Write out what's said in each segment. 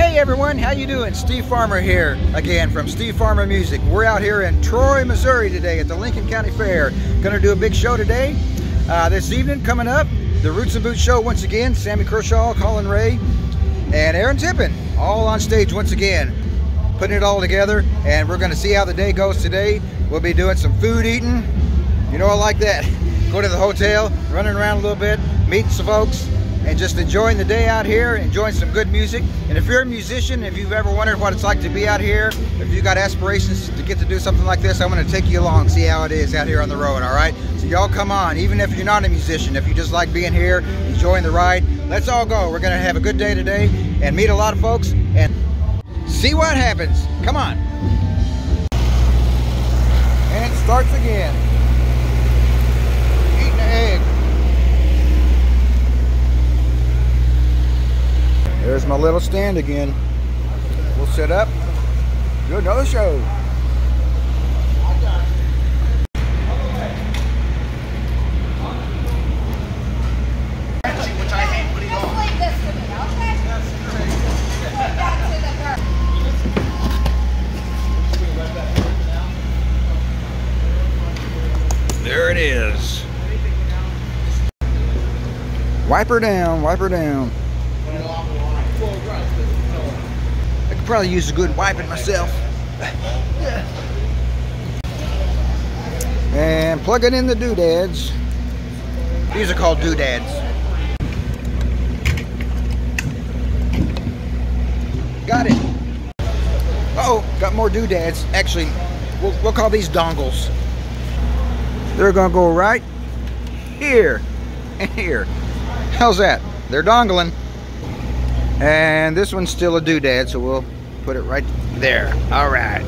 Hey everyone, how you doing? Steve Farmer here again from Steve Farmer Music. We're out here in Troy, Missouri today at the Lincoln County Fair. Gonna do a big show today. Uh, this evening coming up, the Roots and Boots show once again. Sammy Kershaw, Collin Raye, and Aaron Tippin all on stage once again. Putting it all together and we're gonna see how the day goes today. We'll be doing some food eating. You know I like that. Go to the hotel, running around a little bit, meeting some folks, and just enjoying the day out here, enjoying some good music. And if you're a musician, if you've ever wondered what it's like to be out here, if you've got aspirations to get to do something like this, I'm gonna take you along, see how it is out here on the road, all right? So y'all come on, even if you're not a musician, if you just like being here, enjoying the ride, let's all go. We're gonna have a good day today and meet a lot of folks and see what happens. Come on. And it starts again. Eating an egg. There's my little stand again. We'll set up, do another show. There it is. Wipe her down, wipe her down. I could probably use a good wiping myself. And plugging in the doodads. These are called doodads. Got it. Uh oh, got more doodads. Actually, we'll, we'll call these dongles. They're gonna go right here and here. How's that? They're dongling. And this one's still a doodad, so we'll put it right there. All right.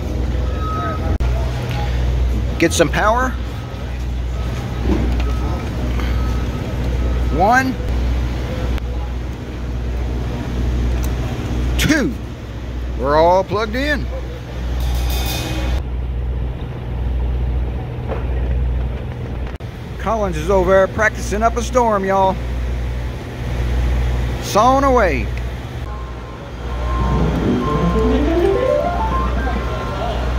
Get some power. One. Two. We're all plugged in. Collins is over there practicing up a storm, y'all. Sawing away.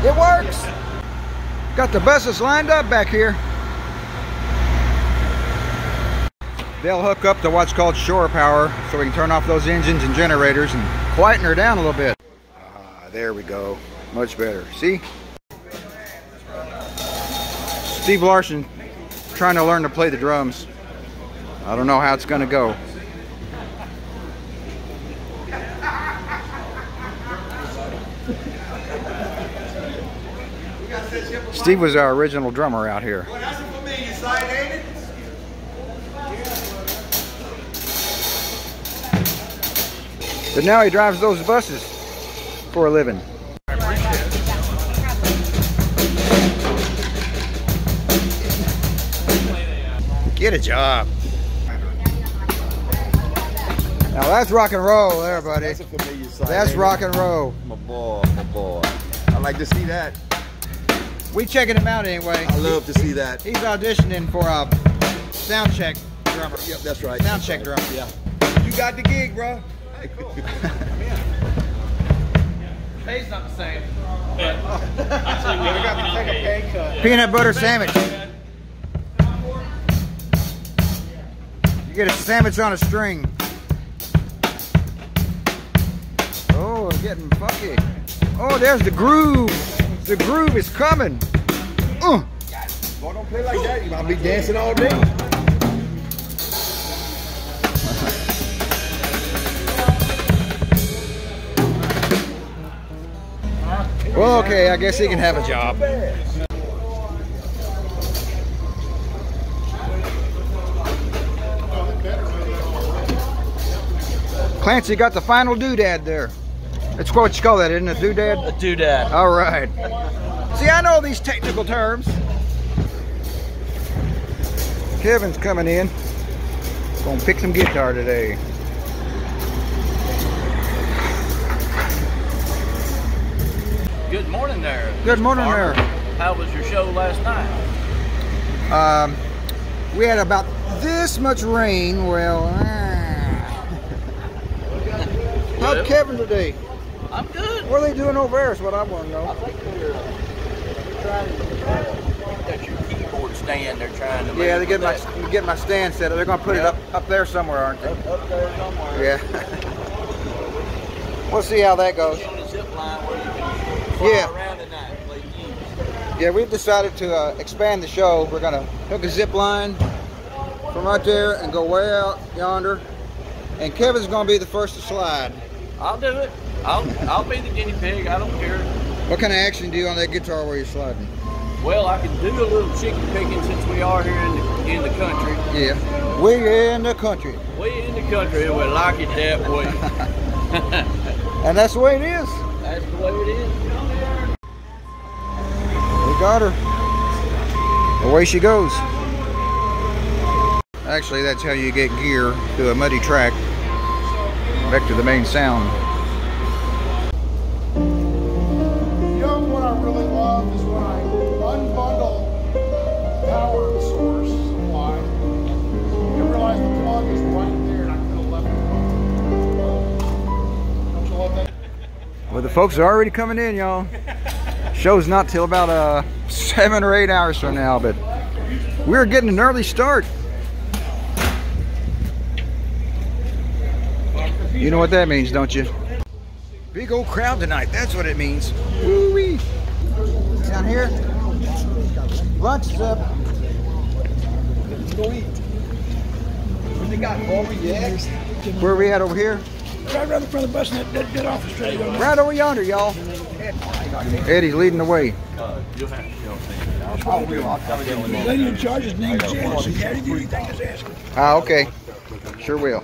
It works. Got the buses lined up back here. They'll hook up to what's called shore power so we can turn off those engines and generators and quieten her down a little bit. Ah, there we go. Much better. See? Steve Larson trying to learn to play the drums. I don't know how it's going to go. Steve was our original drummer out here. But now he drives those buses for a living. Get a job. Now that's rock and roll there, buddy. That's a familiar sight. That's rock and roll. My boy, my boy. I like to see that. We checking him out anyway. I love to see that. He's auditioning for a sound check drummer. Yep, that's right. Sound check drummer. Yeah. You got the gig, bro. Hey, cool. Pay's not the same. But actually, we got to take a pay cut. Peanut butter sandwich. You get a sandwich on a string. Oh, getting funky. Oh, there's the groove. The groove is coming. Uh. Boy, don't play like that. You might be dancing all day. Well, okay, I guess he can have a job. Clancy got the final doodad there. That's what you call that, isn't it? Doodad? A doodad. All right. See, I know these technical terms. Kevin's coming in. Gonna pick some guitar today. Good morning there. Good morning Farmer. there. How was your show last night? Um, we had about this much rain. Well, ah. well. Kevin today? I'm good. What are they doing over there is what I want to know. That's your keyboard stand they're trying to Yeah, move they get my that. get my stand set up. They're gonna put it up up there somewhere, aren't they? Up there somewhere. Yeah. we'll see how that goes. On the zip line where you can fly Yeah. around at night and play games. Yeah, we've decided to uh, expand the show. We're gonna hook a zip line from right there and go way out yonder. And Kevin's gonna be the first to slide. I'll do it. I'll I'll be the guinea pig. I don't care. What kind of action do you on that guitar while you're sliding? Well, I can do a little chicken picking since we are here in the in the country. Yeah. we're in the country. We in the country and we like it that way. And that's the way it is. That's the way it is. We got her. Away she goes. Actually, that's how you get gear through a muddy track back to the main sound. Folks are already coming in, y'all. Show's not till about uh, seven or eight hours from now, but we're getting an early start. You know what that means, don't you? Big old crowd tonight. That's what it means. Woo-wee. Down here, lunch is up. Go eat. What they got? Where are we at over here? Right around the front of the bus and that, that, that office trade. Right over yonder, y'all. Eddie's leading the way. The lady in charge, his name is Jan. She had anything to ask her. Ah, okay. Sure will.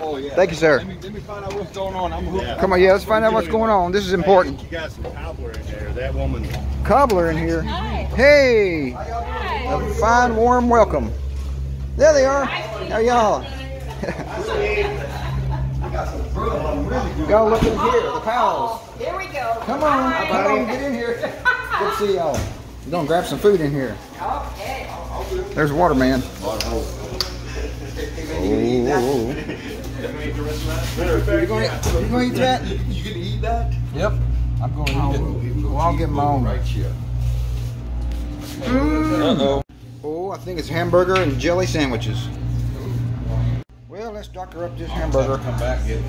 Oh, yeah. Thank you, sir. Let me, let me find out what's going on. I'm hooked. Come on, yeah, let's find out what's going on. This is important. You got some cobbler in there. That woman. Cobbler in here. Hey, a fine, warm welcome. There they are. How y'all? Y'all look in here, the pals. Here we go. Come on, come on, get in here. Good to see y'all. We're gonna grab some food in here. Okay. There's Waterman. Oh, You gonna, you gonna eat that? You gonna eat that? Yep. I'm going to eat it. Well, I'll get my own. Right here. Mm. Oh, I think it's hamburger and jelly sandwiches. Well, let's doctor up this hamburger. Come back get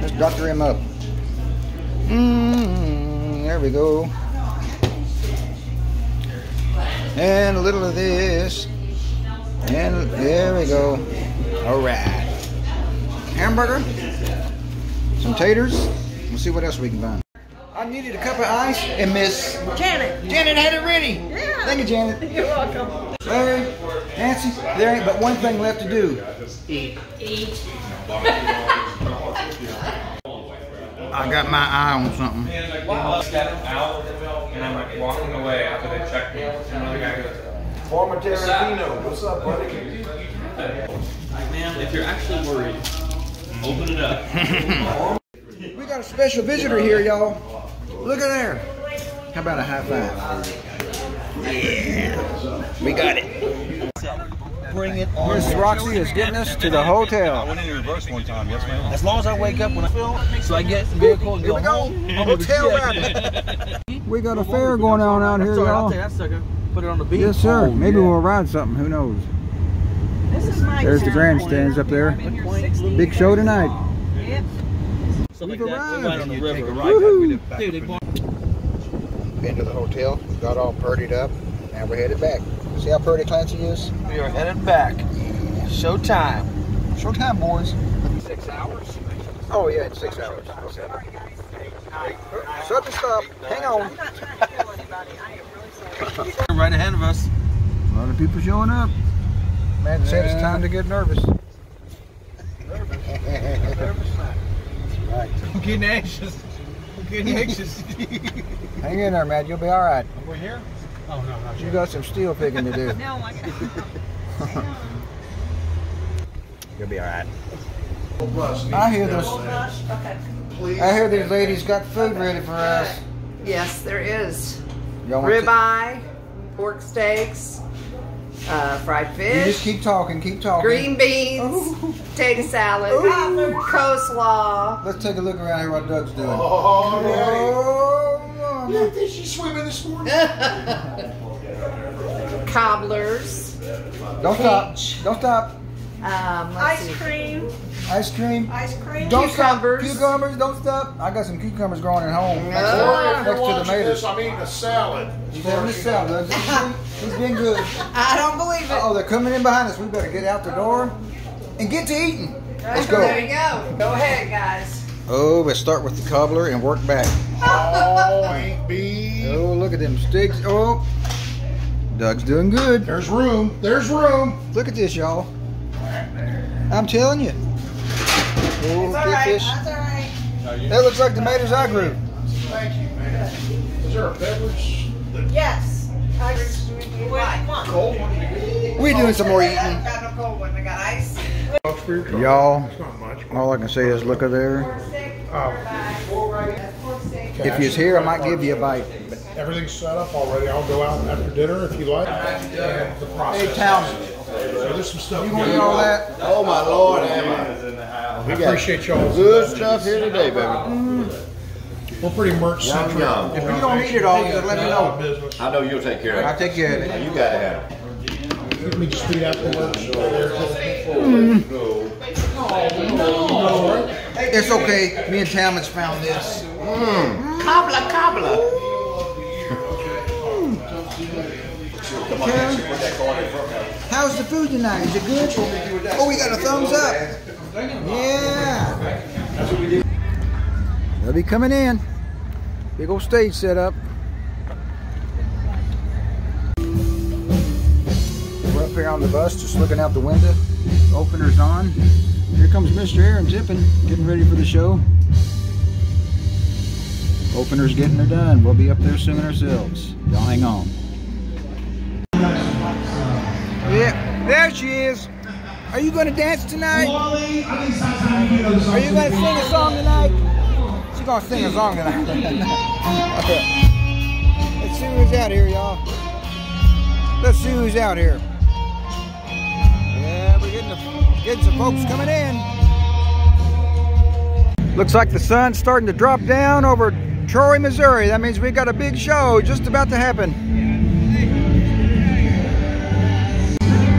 Let's doctor him up. Mmm, there we go. And a little of this. And there we go. All right. Hamburger. Some taters. We'll see what else we can find. I needed a cup of ice and Miss Janet. Janet had it ready. Yeah. Thank you, Janet. You're welcome. Larry, Nancy, there ain't but one thing left to do. Eat. Eat. I got my eye on something. step out, and I'm like walking away after they check me. And another guy goes, Former Tarantino. What's up, buddy? man, if you're actually worried, open it up. We got a special visitor here, y'all. Look at there. How about a high five? Yeah. We got it. Bring it on. Miss Roxy is getting us to the hotel. went in reverse one time. Yes, ma'am. As long as I wake up when I feel, so I get in the vehicle and Here go we go. home. Hotel gonna be rabbit. We got a fair going on out here, That's all right, I'll y'all. take that sucker. Put it on the beach. Yes, sir. Oh, Maybe yeah. we'll ride something. Who knows? This is my There's the town. grandstands up there. I've been here 60 Big show tonight. Yep. Something We've like that. arrived. We're right on the You take a ride. Dude, they bought Been to the hotel, got all purdied up, and we're headed back. See how purdy Clancy is? We are headed back. Showtime. Showtime, boys. Six hours? Oh, yeah, it's six hours. Okay. Sudden stop. Hang on. I'm not trying to kill anybody. I am. Right ahead of us. A lot of people showing up. Man said it's time to get nervous. right. I'm getting anxious. I'm getting anxious. Hang in there, man. You'll be all right. We're here? Oh, no, not You got some steel picking to do. No, I got You'll be all right. I hear those. Okay. I hear these ladies got food ready for us. Yes, there is. Y'all Ribeye, pork steaks, uh, fried You just keep talking, keep talking. green beans, potato salad, coleslaw. Let's take a look around here what Doug's doing. Oh, yeah. Oh, Yeah, did she swimming this morning? cobblers, Don't stop. Don't stop. um, Ice see. cream. Ice cream. Ice cream. Don't Cucumbers. stop. Cucumbers. Don't stop. I got some cucumbers growing at home. Next, Ah. Or next to the tomatoes. this, I'm eating a salad. He's having a salad. Doug. He's been good. I don't believe it. Oh, they're coming in behind us. We better get out the door and get to eating. Let's go. There go. you go. Go ahead, guys. Oh, let's start with the cobbler and work back. Oh, ain't be. Oh, look at them sticks. Oh, Doug's doing good. There's room. There's room. Look at this, y'all. I'm telling you. Oh, get this. That's all right. That looks like tomatoes I grew. Thank you, man. Is there a beverage? Yes. Ice cream. What do you want? Cold one? We doing some more eating. I got no cold one. I got ice. Bucks for your coffee. Y'all, It's not much. all I can say is look at there. If you's here, I might give you a bite. Everything's set up already. I'll go out after dinner if you like. And the process. Hey, Talman, So there's some stuff. you want to eat all that? Oh my lord, am I appreciate y'all. Good stuff here today, baby. We're pretty merch Yum, centric. yum. If you don't eat it all, just let me uh, know. Uh, I know you'll take care of it. I'll take care of it. it. You gotta have it. Let me just feed out the merch. It's okay. Me and Talmadge found this. Mm. Cobbler, cobbler. How's the food tonight? Is it good? Oh, we got a thumbs up. Yeah. They'll be coming in. Big old stage set up. We're up here on the bus, just looking out the window. The Opener's on. Here comes Mr. Aaron Tippin, getting ready for the show. Opener's getting her done. We'll be up there soon ourselves. Y'all hang on. Yeah, there she is. Are you going to dance tonight? Are you going to sing a song tonight? To sing a song tonight. Let's see who's out here, y'all. Let's see who's out here. Yeah, we're getting, the, getting some folks coming in. Looks like the sun's starting to drop down over Troy, Missouri. That means we've got a big show just about to happen.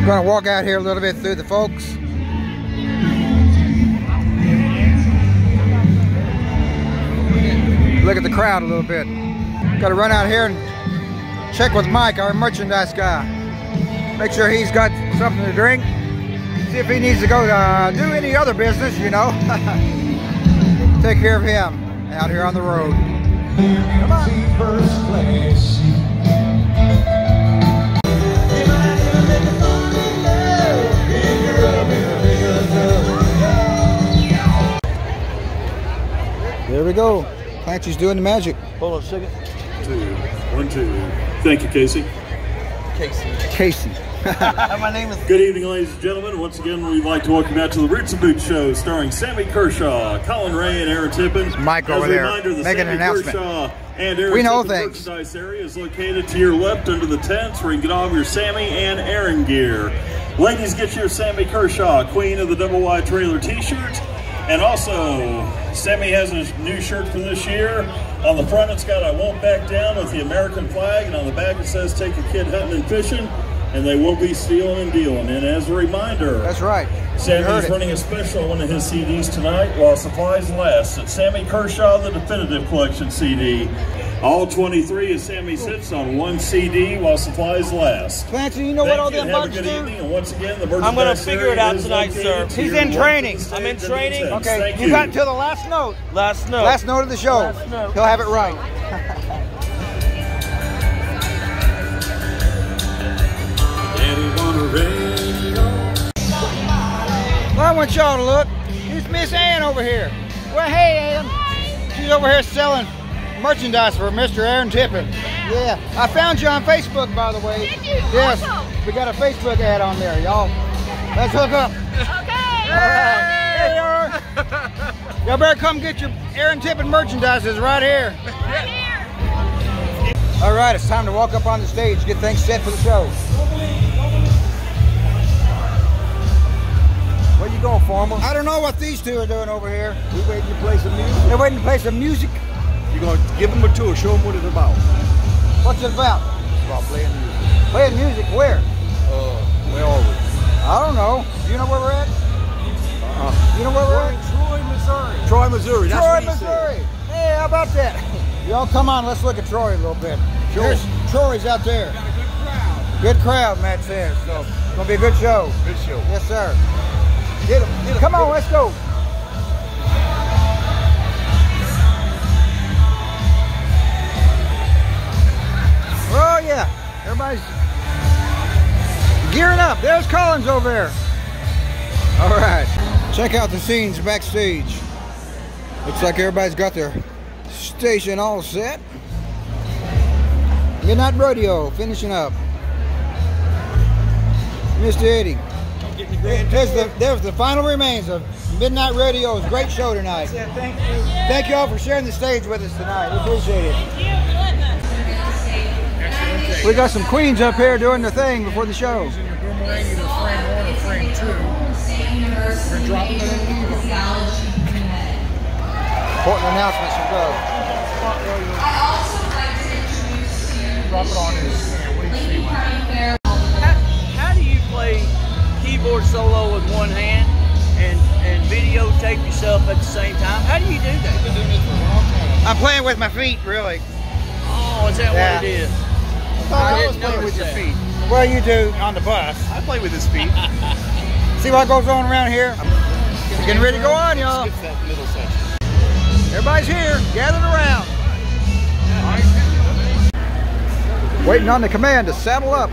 Gonna walk out here a little bit through the folks. Look at the crowd a little bit. Gotta run out here and check with Mike, our merchandise guy. Make sure he's got something to drink. See if he needs to go to uh, do any other business, you know. Take care of him out here on the road. Come on. There we go. Clancy's doing the magic. Hold on a second. Two. One, two. Thank you, Casey. Casey. Casey. My name is. Good evening, ladies and gentlemen. Once again, we'd like to welcome you out to the Roots and Boots show starring Sammy Kershaw, Collin Raye, and Aaron Tippin. Mike As over a there, reminder, the making an Sammy announcement. Kershaw and Aaron We know Tippin things. merchandise area is located to your left under the tents where you can get all of your Sammy and Aaron gear. Ladies, get your Sammy Kershaw, Queen of the Double Wide Trailer t-shirt. And also, Sammy has a new shirt for this year. On the front, it's got I Won't Back Down with the American flag, and on the back, it says Take a Kid Hunting and Fishing, and they will be stealing and dealing. And as a reminder, That's right. Sammy's running a special on one of his CDs tonight while supplies last. It's Sammy Kershaw, the Definitive Collection CD. All 23 of Sammy's hits on one CD while supplies last. Clancy, you know what all you, them and have a bugs good do? evening, and once again, the I'm gonna figure it out tonight, sir. to He's in training. I'm in training. Okay. Thank you got until the last note. Last note. Last note of the show. Last note. He'll have it right. Daddy wanna rain Well, I want y'all to look. It's Miss Ann over here. Well, hey, Ann. She's over here selling merchandise for Mr. Aaron Tippin. Yeah. I found you on Facebook, by the way. Did you? Yes. Awesome. We got a Facebook ad on there, y'all. Let's hook up. Okay. All right. Y'all better come get your Aaron Tippin merchandise is right here. Right here. All right, it's time to walk up on the stage, get things set for the show. Where you going, farmer? I don't know what these two are doing over here. We waiting to play some music. They're waiting to play some music. You're gonna give them a tour, show them what it's about. What's it about? It's about playing music. Playing music where? Uh, where are we? I don't know. Do you know where we're at? Uh-huh. You know where we're at? Troy, Missouri. Troy, Missouri. That's Troy, what he said. Missouri. Hey, how about that? Y'all come on, let's look at Troy a little bit. Sure. There's Troy's out there. Got a good crowd. Good crowd, Matt says. So it's gonna be a good show. Good show. Yes, sir. Hit 'em, hit 'em, Come hit on, 'em. let's go. Everybody's gearing up. There's Collins over there. All right, check out the scenes backstage. Looks like everybody's got their station all set. Midnight Rodeo finishing up. Mr. Eddie. There's the there's the final remains of Midnight Rodeo's great show tonight. Thank you. Thank you all for sharing the stage with us tonight. We appreciate it. We got some queens up here doing their thing before the show. He's in boomerang, either frame one or frame two. We're gonna drop them in and leave them. Important announcements from Doug. Drop it on his hand. What do you see? How, how do you play keyboard solo with one hand and, and videotape yourself at the same time? How do you do that? Been doing this for a long time. I'm playing with my feet, really. Oh, is that Yeah. what it is? I didn't always play notice with your that. feet. Well, you do on the bus. I play with his feet. See what goes on around here? It's getting ready to go on, y'all. Skip that middle section. Everybody's here, gathered around. Waiting on the command to saddle up.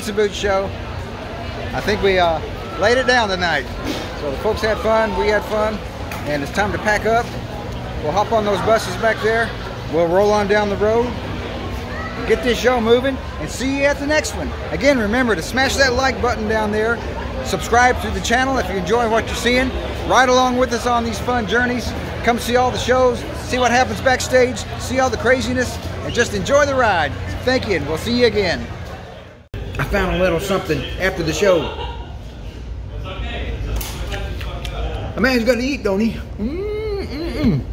Roots and Boots show. I think we uh, laid it down tonight. So the folks had fun, we had fun, and it's time to pack up. We'll hop on those buses back there. We'll roll on down the road, get this show moving, and see you at the next one. Again, remember to smash that like button down there. Subscribe to the channel if you enjoy what you're seeing. Ride along with us on these fun journeys. Come see all the shows, see what happens backstage, see all the craziness, and just enjoy the ride. Thank you, and we'll see you again. I found a little something after the show. A man's to eat, don't he? Mm-mm-mm.